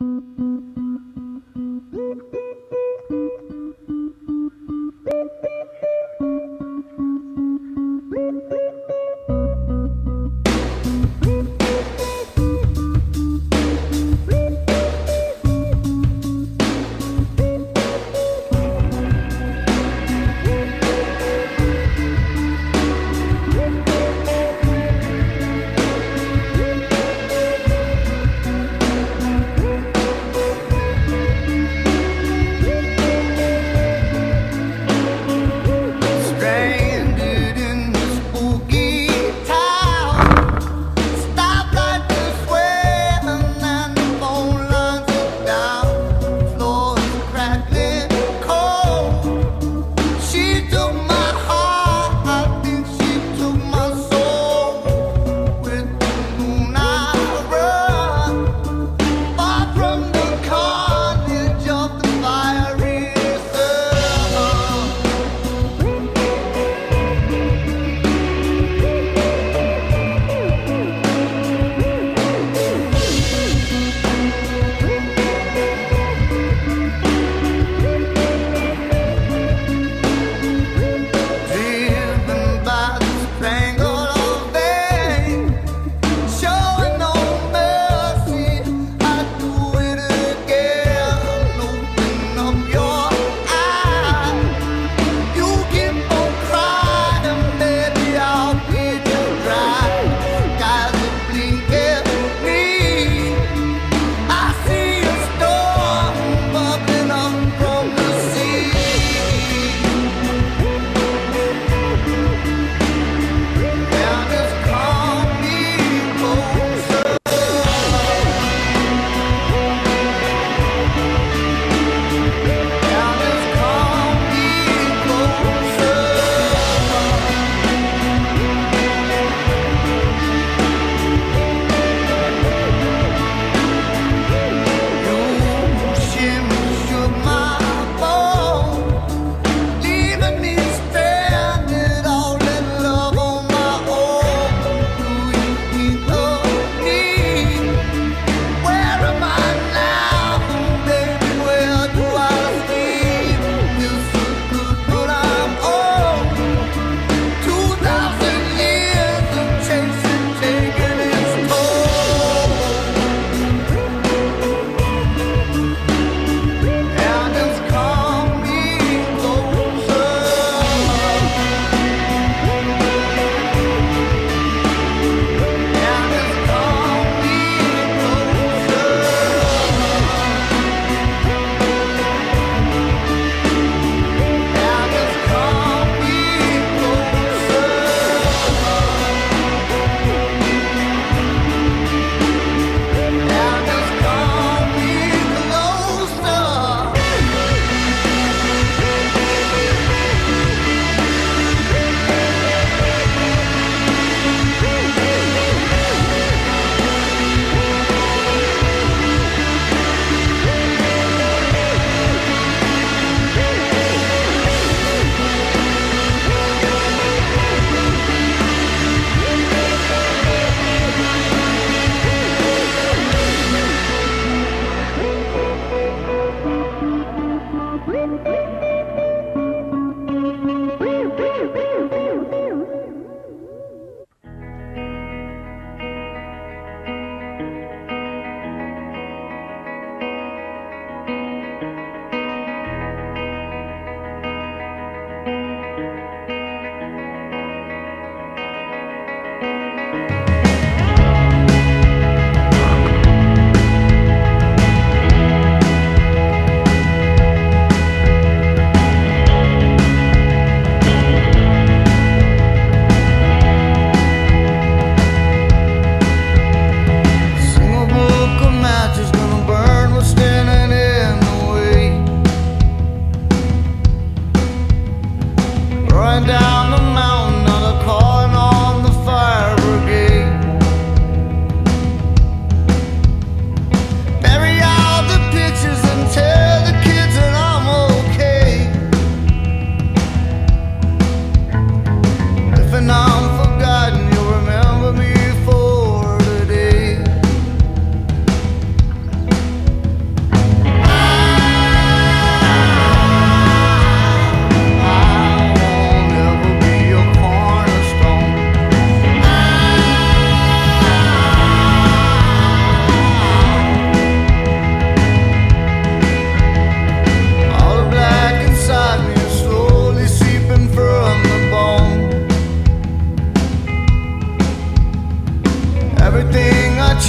Thank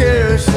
cherish